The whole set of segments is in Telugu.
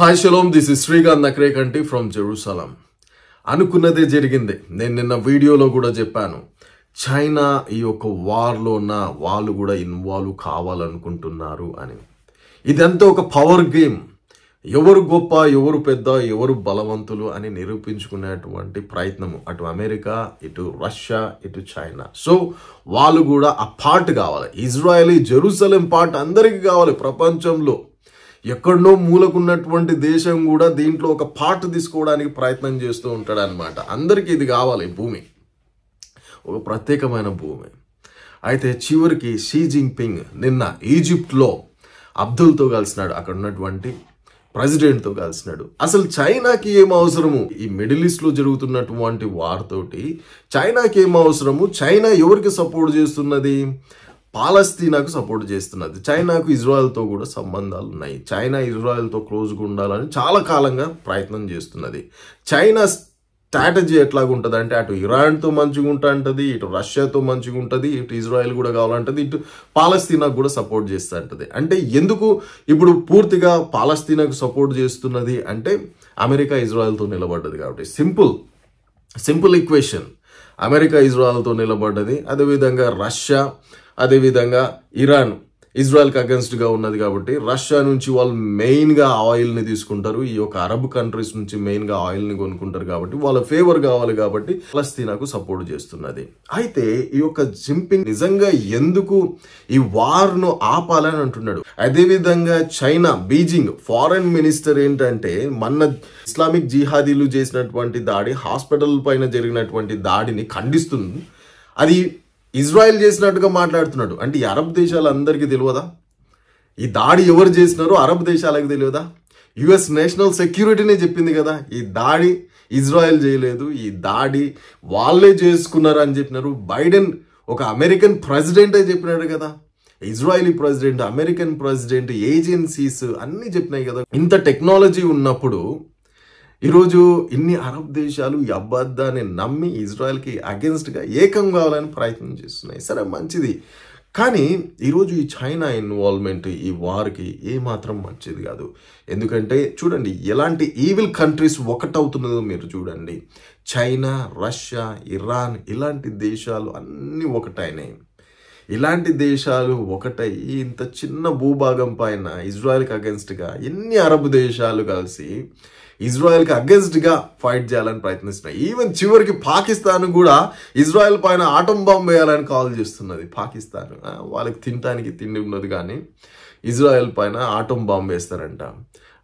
Hi shalom this is Srikanth Nakrekanti from Jerusalem. అనుకున్నదే జరిగింది. నేను నిన్న వీడియోలో కూడా చెప్పాను. చైనా ఈ యొక్క వార్లో ఉన్న వాళ్ళు కూడా ఇన్వాల్వ్ కావాలనుకుంటున్నారు అని. ఇదంతా ఒక పవర్ గేమ్. ఎవరు గొప్ప ఎవరు పెద్ద ఎవరు బలవంతులు అని నిరూపించుకునేటువంటి ప్రయత్నము. అటు అమెరికా ఇటు రష్యా ఇటు చైనా. సో వాళ్ళు కూడా ఆ పార్ట్ కావాలి. ఇజ్రాయలీ జెరూసలేం పార్ట్ అందరికీ కావాలి. ప్రపంచంలో. ఎక్కడో మూలకున్నటువంటి దేశం కూడా దీంట్లో ఒక పార్ట్ తీసుకోవడానికి ప్రయత్నం చేస్తూ ఉంటాడు అనమాట అందరికీ ఇది కావాలి భూమి. ఒక ప్రత్యేకమైన భూమి. అయితే చివరికి షీ జింగ్పింగ్ నిన్న ఈజిప్ట్లో అబ్దుల్తో కలిసినాడు. అక్కడ ఉన్నటువంటి ప్రెసిడెంట్తో కలిసినాడు. అసలు చైనాకి ఏం అవసరము? ఈ మిడిల్ ఈస్ట్లో జరుగుతున్నటువంటి వార్తోటి చైనాకి ఏం అవసరము? చైనా ఎవరికి సపోర్ట్ చేస్తున్నది? పాలస్తీనాకు సపోర్ట్ చేస్తున్నది. చైనాకు ఇజ్రాయెల్తో కూడా సంబంధాలు ఉన్నాయి చైనా ఇజ్రాయెల్తో క్లోజ్గా ఉండాలని చాలా కాలంగా ప్రయత్నం చేస్తున్నది. చైనా స్ట్రాటజీ ఎట్లాగుంటుంది అంటే అటు ఇరాన్తో మంచిగా ఉంటుంటుంది ఇటు రష్యాతో మంచిగా ఉంటుంది ఇటు ఇజ్రాయెల్ కూడా కావాలంటుంది ఇటు పాలస్తీనాకు కూడా సపోర్ట్ చేస్తుంటుంది. అంటే ఎందుకు ఇప్పుడు పూర్తిగా పాలస్తీనాకు సపోర్ట్ చేస్తున్నది అంటే అమెరికా ఇజ్రాయెల్తో నిలబడ్డది కాబట్టి. Simple simple equation. అమెరికా ఇజ్రాయెల్తో నిలబడ్డది. అదేవిధంగా రష్యా అదేవిధంగా ఇరాన్ ఇజ్రాయెల్కి అగెన్స్ట్గా ఉన్నది కాబట్టి రష్యా నుంచి వాళ్ళు మెయిన్గా ఆయిల్ని తీసుకుంటారు. ఈ యొక్క అరబ్ కంట్రీస్ నుంచి మెయిన్గా ఆయిల్ని కొనుక్కుంటారు కాబట్టి వాళ్ళ ఫేవర్ కావాలి కాబట్టి పలస్తీనాకు సపోర్ట్ చేస్తున్నది. అయితే ఈ యొక్క జింపింగ్ నిజంగా ఎందుకు ఈ వార్ను ఆపాలని అంటున్నాడు? అదేవిధంగా చైనా బీజింగ్ ఫారెన్ మినిస్టర్ ఏంటంటే మన ఇస్లామిక్ జిహాదీలు చేసినటువంటి దాడి హాస్పిటల్ పైన జరిగినటువంటి దాడిని ఖండిస్తుంది. అది ఇజ్రాయెల్ చేసినట్టుగా మాట్లాడుతున్నాడు. అంటే ఈ అరబ్ దేశాలందరికీ తెలియదా? ఈ దాడి ఎవరు చేసినారో అరబ్ దేశాలకు తెలియదా? యుఎస్ నేషనల్ సెక్యూరిటీనే చెప్పింది కదా ఈ దాడి ఇజ్రాయెల్ చేయలేదు ఈ దాడి వాళ్ళే చేసుకున్నారు అని చెప్పినారు. బైడెన్ ఒక అమెరికన్ ప్రెసిడెంటే చెప్పినాడు కదా. Israeli president American president agencies అన్నీ చెప్పినాయి కదా. ఇంత టెక్నాలజీ ఉన్నప్పుడు ఈరోజు ఇన్ని అరబ్ దేశాలు ఈ అబద్ధాన్ని నమ్మి ఇజ్రాయెల్కి అగెన్స్ట్గా ఏకం కావాలని ప్రయత్నం చేస్తున్నాయి. సరే మంచిది. కానీ ఈరోజు ఈ చైనా ఇన్వాల్వ్మెంట్ ఈ వార్కి ఏమాత్రం మంచిది కాదు. ఎందుకంటే చూడండి ఎలాంటి ఈవిల్ కంట్రీస్ ఒకటవుతున్నదో మీరు చూడండి. చైనా రష్యా ఇరాన్ ఇలాంటి దేశాలు అన్నీ ఒకటైనాయి. ఇలాంటి దేశాలు ఒకటై ఇంత చిన్న భూభాగం పైన ఇజ్రాయెల్కి అగెన్స్ట్గా ఎన్ని అరబ్ దేశాలు కలిసి ఇజ్రాయెల్కి అగెన్స్ట్గా ఫైట్ చేయాలని ప్రయత్నిస్తున్నాయి. ఈవెన్ చివరికి పాకిస్తాన్ కూడా ఇజ్రాయెల్ పైన ఆటం బాంబ్ వేయాలని కాల్ చేస్తున్నది. పాకిస్తాన్ వాళ్ళకి తినటానికి తిండి ఉన్నది కానీ ఇజ్రాయెల్ పైన ఆటం బాంబ్ వేస్తారంట.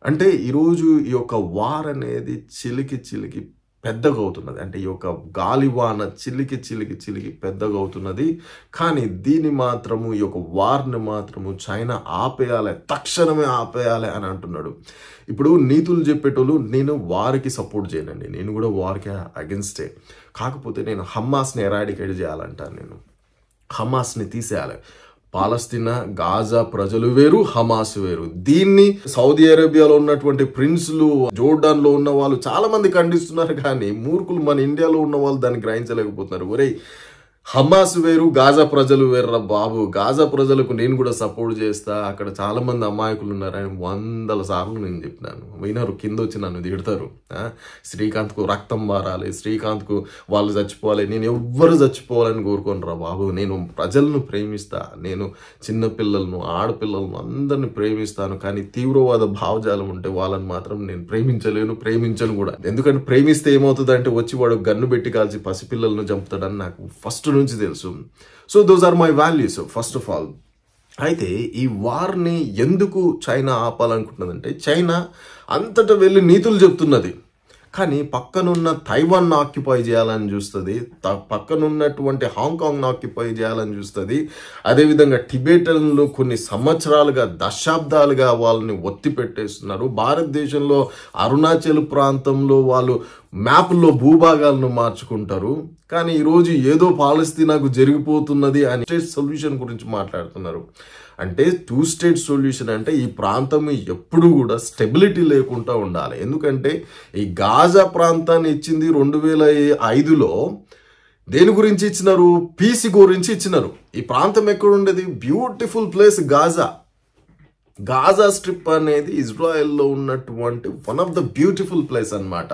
అంటే ఈరోజు ఈ యొక్క వార్ అనేది చిలికి చిలికి పెద్దగా అవుతున్నది అంటే ఈ యొక్క గాలివాన చిలికి చిలికి చిలికి పెద్దగా అవుతున్నది కానీ దీన్ని మాత్రము ఈ యొక్క వార్ని మాత్రము చైనా ఆపేయాలి తక్షణమే ఆపేయాలి అని అంటున్నాడు. ఇప్పుడు నీతులు చెప్పేటోళ్ళు నేను వారికి సపోర్ట్ చేయనండి. నేను కూడా వారికి అగెన్స్టే. కాకపోతే నేను హమ్మాస్ని ఎరాడికేట్ చేయాలంటాను నేను. హమాస్ని తీసేయాలి. పాలస్తీనా గాజా ప్రజలు వేరు హమాస్ వేరు. దీన్ని సౌదీ అరేబియాలో ఉన్నటువంటి ప్రిన్స్లు జోర్డాన్లో ఉన్న వాళ్ళు చాలా మంది ఖండిస్తున్నారు కానీ మూర్ఖులు మన ఇండియాలో ఉన్న వాళ్ళు దాన్ని గ్రహించలేకపోతున్నారు. ఒరేయ్ హమాస్ వేరు గాజా ప్రజలు వేర్రా బాబు. గాజా ప్రజలకు నేను కూడా సపోర్ట్ చేస్తా. అక్కడ చాలా మంది అమాయకులు ఉన్నారని వందల సార్లు నేను చెప్పినాను. వినరు కింద వచ్చి నన్ను తిడతారు. శ్రీకాంత్కు రక్తం మారాలి శ్రీకాంత్కు వాళ్ళు చచ్చిపోవాలి. నేను ఎవ్వరు చచ్చిపోవాలని కోరుకోనరా బాబు. నేను ప్రజలను ప్రేమిస్తా. నేను చిన్నపిల్లలను ఆడపిల్లలను అందరిని ప్రేమిస్తాను. కానీ తీవ్రవాద భావజాలం ఉంటే వాళ్ళని మాత్రం నేను ప్రేమించలేను ప్రేమించను కూడా. ఎందుకంటే ప్రేమిస్తే ఏమవుతుందంటే వచ్చి వాడు గన్ను పెట్టి కాల్చి పసిపిల్లలను చంపుతాడని నాకు ఫస్ట్ నుంచి తెలుసు. So those are my values first of all అయితే ఈ వార్ని ఎందుకు చైనా ఆపాలనుకుంటుందంటే చైనా అంతటా వెళ్ళి నీతులు చెప్తున్నది. కానీ పక్కనున్న తైవాన్ ఆక్యుపై చేయాలని చూస్తుంది. త- పక్కనున్నటువంటి హాంకాంగ్ ఆక్యుపై చేయాలని చూస్తుంది. అదేవిధంగా టిబెటన్లు కొన్ని సంవత్సరాలుగా దశాబ్దాలుగా వాళ్ళని ఒత్తి పెట్టేస్తున్నారు. భారతదేశంలో అరుణాచల్ ప్రాంతంలో వాళ్ళు మ్యాప్లో భూభాగాలను మార్చుకుంటారు. కానీ ఈరోజు ఏదో పాలస్తీనాకు జరిగిపోతున్నది అని సొల్యూషన్ గురించి మాట్లాడుతున్నారు. అంటే టూ స్టేట్ సొల్యూషన్ అంటే ఈ ప్రాంతం ఎప్పుడు కూడా స్టెబిలిటీ లేకుండా ఉండాలి. ఎందుకంటే ఈ గాజా ప్రాంతాన్ని ఇచ్చింది రెండు వేల ఐదులో దేని గురించి ఇచ్చినారు? పీసీ గురించి ఇచ్చినారు. ఈ ప్రాంతం ఎక్కడ ఉండేది? Beautiful place Gaza. Gaza strip అనేది ఇజ్రాయెల్లో ఉన్నటువంటి one of the beautiful place అన్నమాట.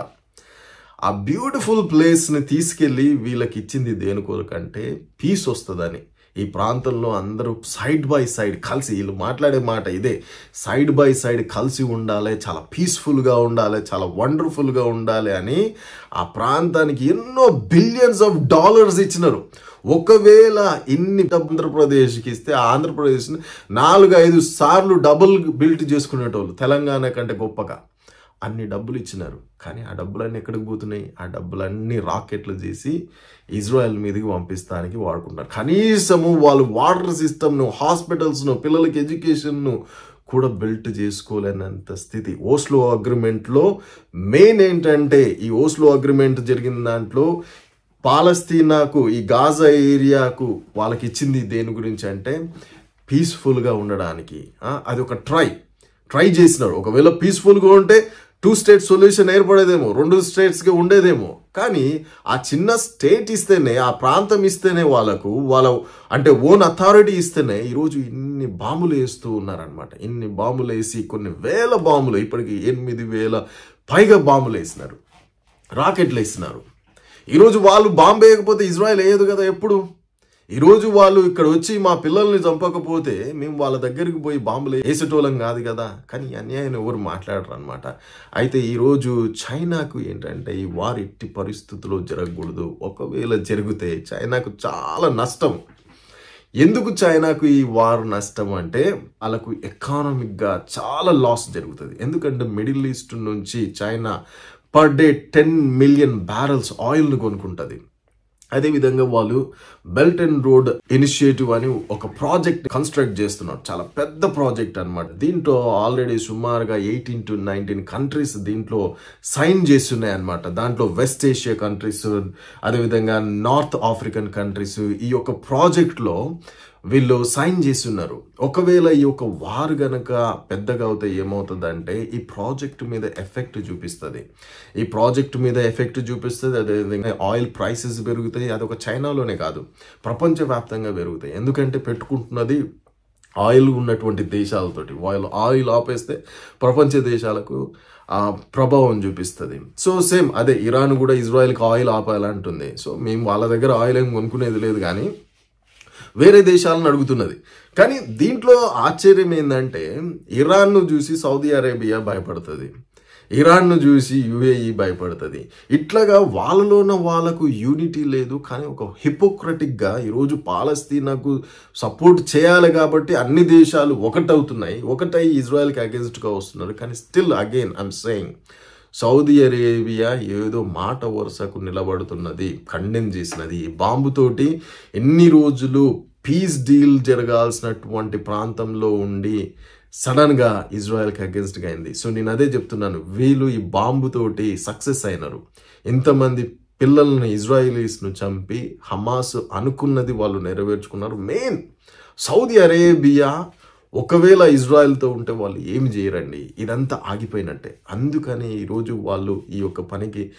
ఆ బ్యూటిఫుల్ ప్లేస్ని తీసుకెళ్ళి వీళ్ళకి ఇచ్చింది దేని కొరకంటే పీస్ వస్తుందని. ఈ ప్రాంతంలో అందరూ సైడ్ బై సైడ్ కలిసి వీళ్ళు మాట్లాడే మాట ఇదే. సైడ్ బై సైడ్ కలిసి ఉండాలి చాలా పీస్ఫుల్గా ఉండాలి చాలా వండర్ఫుల్గా ఉండాలి అని ఆ ప్రాంతానికి ఎన్నో బిలియన్స్ ఆఫ్ డాలర్స్ ఇచ్చినారు. ఒకవేళ ఇన్ని ఆంధ్రప్రదేశ్కి ఇస్తే ఆంధ్రప్రదేశ్ని నాలుగు ఐదు సార్లు డబుల్ బిల్ట్ చేసుకునేటోళ్ళు తెలంగాణ కంటే గొప్పగా. అన్ని డబ్బులు ఇచ్చినారు. కానీ ఆ డబ్బులన్నీ ఎక్కడికి పోతున్నాయి? ఆ డబ్బులన్నీ రాకెట్లు చేసి ఇజ్రాయెల్ మీదకి పంపిస్తానికి వాడుకుంటారు కనీసము వాళ్ళు వాటర్ సిస్టమ్ను హాస్పిటల్స్ను పిల్లలకి ఎడ్యుకేషన్ను కూడా బిల్ట్ చేసుకోలేనంత స్థితి. ఓస్లో అగ్రిమెంట్లో మెయిన్ ఏంటంటే ఈ ఓస్లో అగ్రిమెంట్ జరిగిన దాంట్లో పాలస్తీనాకు ఈ గాజా ఏరియాకు వాళ్ళకి ఇచ్చింది దేని గురించి అంటే పీస్ఫుల్గా ఉండడానికి. అది ఒక ట్రై. ట్రై చేసినారు. ఒకవేళ పీస్ఫుల్గా ఉంటే టూ స్టేట్ సొల్యూషన్ ఏర్పడేదేమో రెండు స్టేట్స్కి ఉండేదేమో. కానీ ఆ చిన్న స్టేట్ ఇస్తేనే ఆ ప్రాంతం ఇస్తేనే వాళ్ళకు వాళ్ళ అంటే ఓన్ అథారిటీ ఇస్తేనే ఈరోజు ఇన్ని బాంబులు వేస్తూ ఉన్నారనమాట ఇన్ని బాంబులు వేసి కొన్ని వేల బాంబులు ఇప్పటికి ఎనిమిది వేల పైగా బాంబులు వేసినారు. రాకెట్లు వేసినారు. ఈరోజు వాళ్ళు బాంబు వేయకపోతే ఇజ్రాయెల్ వేయదు కదా ఎప్పుడు? ఈరోజు వాళ్ళు ఇక్కడ వచ్చి మా పిల్లల్ని చంపకపోతే మేము వాళ్ళ దగ్గరికి పోయి బాంబులు వేసేటోళ్ళం కాదు కదా. కానీ అన్యాయం ఎవరు మాట్లాడరు అనమాట అయితే ఈరోజు చైనాకు ఏంటంటే ఈ వారు ఇట్టి పరిస్థితుల్లో జరగకూడదు. ఒకవేళ జరిగితే చైనాకు చాలా నష్టం. ఎందుకు చైనాకు ఈ వార్ నష్టం అంటే వాళ్ళకు ఎకానమిక్గా చాలా లాస్ జరుగుతుంది. ఎందుకంటే మిడిల్ ఈస్ట్ నుంచి China per day ten million barrels ఆయిల్ని కొనుక్కుంటుంది. అదేవిధంగా వాళ్ళు బెల్ట్ అండ్ రోడ్ ఇనిషియేటివ్ అని ఒక ప్రాజెక్ట్ కన్స్ట్రక్ట్ చేస్తున్నారు. చాలా పెద్ద ప్రాజెక్ట్ అన్నమాట. దీంట్లో ఆల్రెడీ సుమారుగా ఎయిటీన్ టు నైన్టీన్ కంట్రీస్ దీంట్లో సైన్ చేస్తున్నాయి అనమాట దాంట్లో వెస్ట్ ఏషియా కంట్రీస్ అదేవిధంగా నార్త్ ఆఫ్రికన్ కంట్రీస్ ఈ యొక్క ప్రాజెక్ట్లో వీళ్ళు సైన్ చేస్తున్నారు. ఒకవేళ ఈ యొక్క వార్ గనక పెద్దగా అవుతే ఏమవుతుందంటే ఈ ప్రాజెక్ట్ మీద ఎఫెక్ట్ చూపిస్తుంది. ఈ ప్రాజెక్ట్ మీద ఎఫెక్ట్ చూపిస్తుంది అదేవిధంగా ఆయిల్ ప్రైసెస్ పెరుగుతాయి. అది ఒక చైనాలోనే కాదు ప్రపంచవ్యాప్తంగా పెరుగుతాయి. ఎందుకంటే పెట్టుకుంటున్నది ఆయిల్ ఉన్నటువంటి దేశాలతోటి. ఆయిల్ ఆయిల్ ఆపేస్తే ప్రపంచ దేశాలకు ప్రభావం చూపిస్తుంది. సో సేమ్ అదే ఇరాన్ కూడా ఇజ్రాయెల్కి ఆయిల్ ఆపాలంటుంది. సో మేము వాళ్ళ దగ్గర ఆయిల్ ఏం కొనుక్కునేది లేదు కానీ వేరే దేశాలను అడుగుతున్నది. కానీ దీంట్లో ఆశ్చర్యం ఏంటంటే ఇరాన్ను చూసి సౌదీ అరేబియా భయపడుతుంది. ఇరాన్ను చూసి యుఏఈ భయపడుతుంది. ఇట్లాగా వాళ్ళలోన వాళ్ళకు యూనిటీ లేదు కానీ ఒక హిపోక్రటిక్గా ఈరోజు పాలస్తీనాకు సపోర్ట్ చేయాలి కాబట్టి అన్ని దేశాలు ఒకటవుతున్నాయి. ఒకటై ఇజ్రాయెల్కి అగేన్స్ట్గా వస్తున్నారు. కానీ still again I'm saying Saudi Arabia ఏదో మాట వరుసకు నిలబడుతున్నది ఖండెం చేసినది. ఈ బాంబుతోటి ఎన్ని రోజులు పీస్ డీల్ జరగాల్సినటువంటి ప్రాంతంలో ఉండి సడన్గా ఇజ్రాయెల్కి అగెన్స్ట్గా అయింది. సో నేను అదే చెప్తున్నాను. వీళ్ళు ఈ బాంబుతోటి సక్సెస్ అయినారు. ఇంతమంది పిల్లలను ఇజ్రాయిలీస్ను చంపి హమాస్ అనుకున్నది వాళ్ళు నెరవేర్చుకున్నారు. మెయిన్ సౌదీ అరేబియా ఒకవేళ ఇజ్రాయెల్తో ఉంటే వాళ్ళు ఏమి చేయరండి? ఇదంతా ఆగిపోయినట్టే. అందుకని ఈరోజు వాళ్ళు ఈ యొక్క పనికి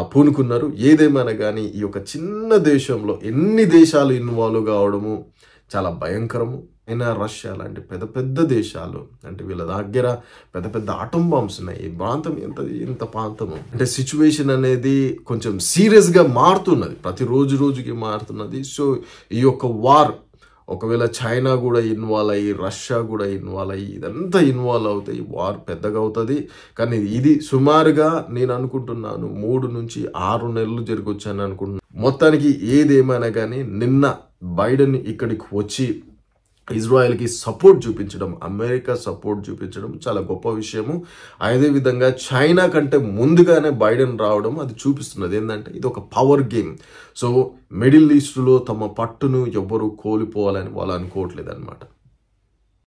పూనుకున్నారు. ఏదేమైనా కానీ ఈ యొక్క చిన్న దేశంలో ఎన్ని దేశాలు ఇన్వాల్వ్ కావడము చాలా భయంకరము. అయినా రష్యా లాంటి పెద్ద పెద్ద దేశాలు అంటే వీళ్ళ దగ్గర పెద్ద పెద్ద ఆటం బాంబ్స్ ఉన్నాయి. ఈ ప్రాంతం ఎంత ఇంత ప్రాంతము? అంటే సిచ్యువేషన్ అనేది కొంచెం సీరియస్గా మారుతున్నది. ప్రతి రోజు రోజుకి మారుతున్నది. సో ఈ యొక్క వార్ ఒకవేళ చైనా కూడా ఇన్వాల్వ్ అయ్యి రష్యా కూడా ఇన్వాల్వ్ అయ్యి ఇదంతా ఇన్వాల్వ్ అవుతాయి. వార్ పెద్దగా అవుతుంది. కానీ ఇది సుమారుగా నేను అనుకుంటున్నాను మూడు నుంచి ఆరు నెలలు జరిగొచ్చాను అనుకుంటున్నాను. మొత్తానికి ఏదేమైనా కానీ నిన్న బైడెన్ ఇక్కడికి వచ్చి ఇజ్రాయెల్కి సపోర్ట్ చూపించడం అమెరికా సపోర్ట్ చూపించడం చాలా గొప్ప విషయము. అదేవిధంగా చైనా కంటే ముందుగానే బైడెన్ రావడం అది చూపిస్తున్నది. ఏంటంటే ఇది ఒక పవర్ గేమ్ సో మిడిల్ ఈస్ట్లో తమ పట్టును ఎవ్వరూ కోల్పోవాలని వాళ్ళు అనుకోవట్లేదు అనమాట